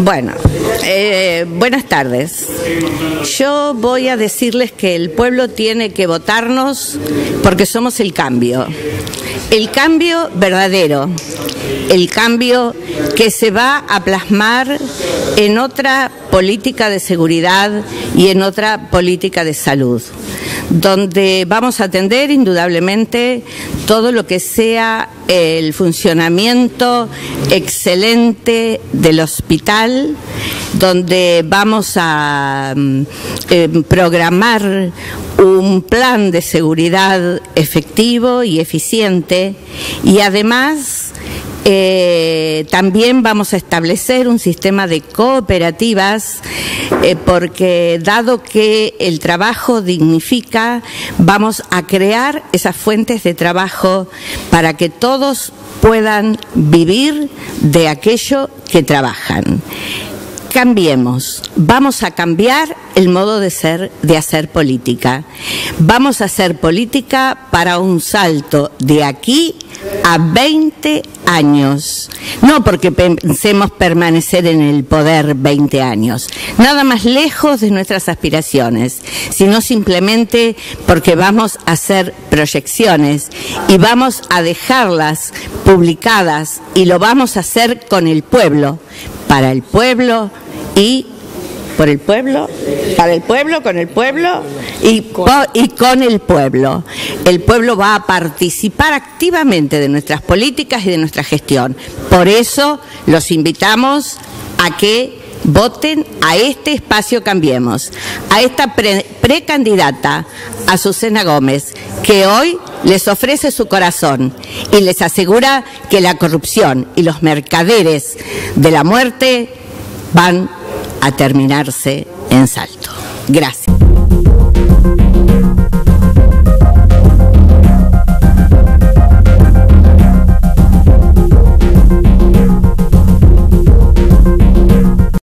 Bueno, eh, buenas tardes. Yo voy a decirles que el pueblo tiene que votarnos porque somos el cambio. El cambio verdadero, el cambio que se va a plasmar en otra política de seguridad y en otra política de salud donde vamos a atender indudablemente todo lo que sea el funcionamiento excelente del hospital, donde vamos a mm, eh, programar un plan de seguridad efectivo y eficiente. Y además eh, también vamos a establecer un sistema de cooperativas eh, porque dado que el trabajo dignifica, vamos a crear esas fuentes de trabajo para que todos puedan vivir de aquello que trabajan cambiemos, vamos a cambiar el modo de ser, de hacer política. Vamos a hacer política para un salto de aquí a 20 años. No porque pensemos permanecer en el poder 20 años, nada más lejos de nuestras aspiraciones, sino simplemente porque vamos a hacer proyecciones y vamos a dejarlas publicadas y lo vamos a hacer con el pueblo, para el pueblo y por el pueblo, para el pueblo, con el pueblo y, y con el pueblo. El pueblo va a participar activamente de nuestras políticas y de nuestra gestión. Por eso los invitamos a que voten a este espacio Cambiemos, a esta precandidata, Azucena Gómez, que hoy les ofrece su corazón y les asegura que la corrupción y los mercaderes de la muerte van a terminarse en salto. Gracias.